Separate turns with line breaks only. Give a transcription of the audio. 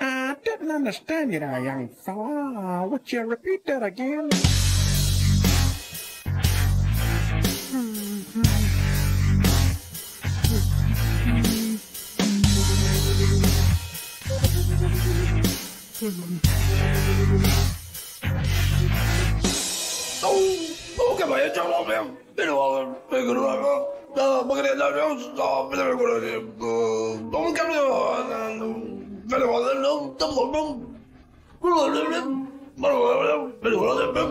I don't understand you uh, now, young fella. Would you repeat that again? Mm-hmm.
我也讲不明白，比如话，比如那个，那不简单，比如话，比如话，那个，多么简单，那个，比如话，那个，怎么沟通？比如话，那个，怎么沟通？